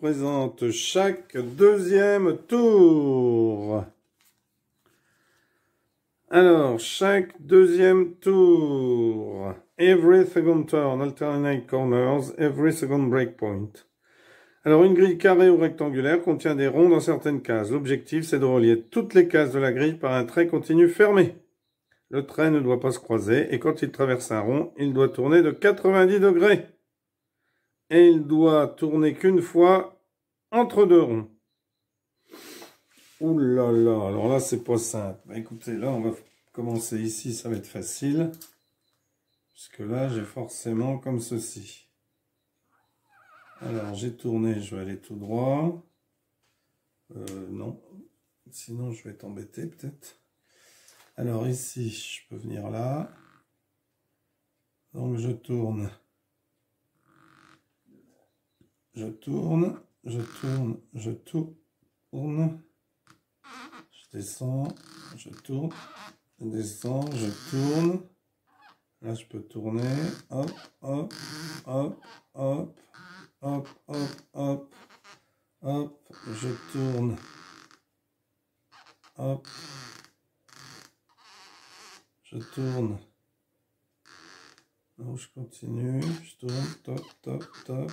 présente chaque deuxième tour. Alors, chaque deuxième tour. Every second turn, alternate corners, every second breakpoint. Alors, une grille carrée ou rectangulaire contient des ronds dans certaines cases. L'objectif, c'est de relier toutes les cases de la grille par un trait continu fermé. Le trait ne doit pas se croiser et quand il traverse un rond, il doit tourner de 90 degrés. Et il doit tourner qu'une fois entre deux ronds. Ouh là là, alors là c'est pas simple. Bah, écoutez, là on va commencer ici, ça va être facile. Puisque là j'ai forcément comme ceci. Alors j'ai tourné, je vais aller tout droit. Euh, non, sinon je vais être embêté peut-être. Alors ici, je peux venir là. Donc je tourne. Je tourne, je tourne, je tourne. Je descends, je tourne, je descends, je tourne. Là, je peux tourner. Hop, hop, hop, hop, hop, hop, hop, hop. Je tourne. Hop. Je tourne. Donc, je continue. Je tourne. Top, top, top.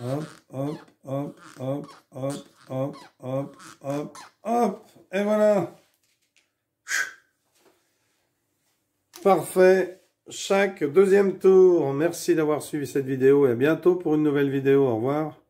Hop, hop, hop, hop, hop, hop, hop, hop, hop. Et voilà. Parfait. Chaque deuxième tour. Merci d'avoir suivi cette vidéo et à bientôt pour une nouvelle vidéo. Au revoir.